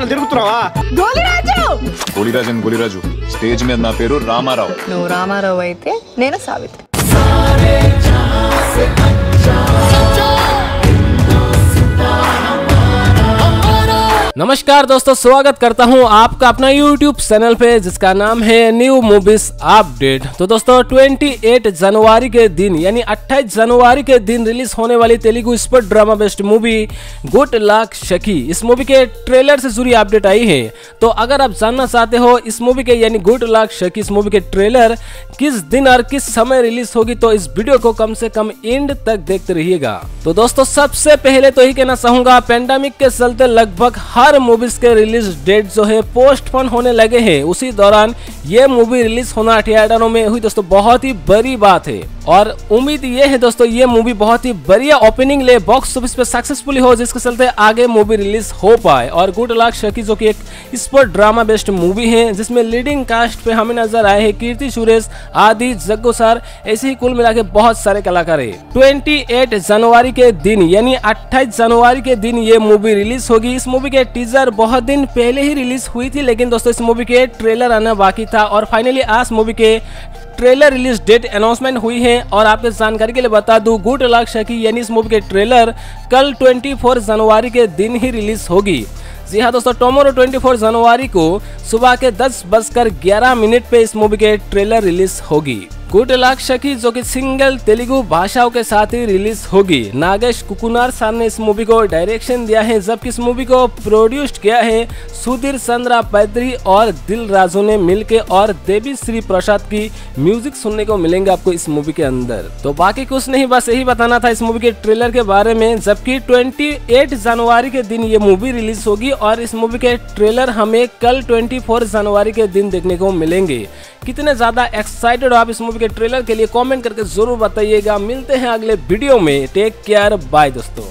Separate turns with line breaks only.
వెనకాల తిరుగుతున్నావా?
గోలిరాజు!
గోలిరాజన్ గోలిరాజు. స్టేజ్ మీద నా పేరు రామారావు.
నువ్వు రామారావు అయితే నేను సావిత్రి.
नमस्कार दोस्तों, स्वागत करता हूँ आपका अपना YouTube चैनल पे, जिसका नाम है न्यू मूवीज़ अपडेट तो दोस्तों 28 जनवरी के दिन, यानी 28 जनवरी के दिन रिलीज़ होने वाली Telugu sport drama based movie good luck Sakhi. इस मूवी के ट्रेलर से जुड़ी अपडेट आई है। तो अगर आप जानना चाहते हो, इस मूवी के, यानी गुड लक शकी, इस मूवी के ट्रेलर किस दिन और किस समय रिलीज़ होगी तो इस वीडियो को कम से कम एंड तक देखते रहिएगा। तो दोस्तों, सबसे पहले तो ही कहना चाहूँगा पेंडेमिक के चलते लगभग हर मूवीज़ के रिलीज़ डेट जो है पोस्टपोन होने लगे हैं। उसी दौरान ये मूवी रिलीज़ होना थिएटरों में हुई दोस्तों, बहुत ही बड़ी बात है। और उम्मीद ये है दोस्तों, ये मूवी बहुत ही बढ़िया ओपनिंग ले बॉक्स ऑफ़िस पे सक्सेसफुली हो, जिसके चलते आगे मूवी रिलीज़ हो पाए। और गुड लक शकी जो कि एक स्पोर्ट ड्रामा बेस्ड मूवी है, जिसमें लीडिंग कास्ट पे हमें नज़र आए हैं कीर्ति सुरेश, आदि जग्गू सर ऐसे ही कुल मिला के बहुत सारे कलाकार है। ट्वेंटी जनवरी के दिन, यानी 28 जनवरी के दिन ये मूवी रिलीज़ होगी। इस मूवी के टीजर बहुत दिन पहले ही रिलीज़ हुई थी, लेकिन दोस्तों, इस मूवी के ट्रेलर आना बाकी था और फाइनली आज मूवी के ट्रेलर रिलीज़ डेट अनाउंसमेंट हुई है और आपके जानकारी के लिए बता दूँ गुड लक शकी यानी इस मूवी के ट्रेलर कल 24 जनवरी के दिन ही रिलीज़ होगी। जी हाँ दोस्तों टोमोरो 24 जनवरी को सुबह के दस बजकर ग्यारह मिनट पे इस मूवी के ट्रेलर रिलीज़ होगी। गुड लक जो कि सिंगल तेलुगु भाषाओं के साथ ही रिलीज़ होगी। नागेश कुकुनार सर ने इस मूवी को डायरेक्शन दिया है, जबकि इस मूवी को प्रोड्यूस्ड किया है सुधीर चंद्रा पैदरी और दिल राजू ने मिलके और देवी श्री प्रसाद की म्यूज़िक सुनने को मिलेंगे आपको इस मूवी के अंदर। तो बाकी कुछ नहीं, बस यही बताना था इस मूवी के ट्रेलर के बारे में, जबकि 28 जनवरी के दिन ये मूवी रिलीज़ होगी और इस मूवी के ट्रेलर हमें कल 24 जनवरी के दिन देखने को मिलेंगे। कितने ज़्यादा एक्साइटेड आप इस मूवी के ट्रेलर के लिए कॉमेंट करके ज़रूर बताइएगा। मिलते हैं अगले वीडियो में। टेक केयर बाय दोस्तों।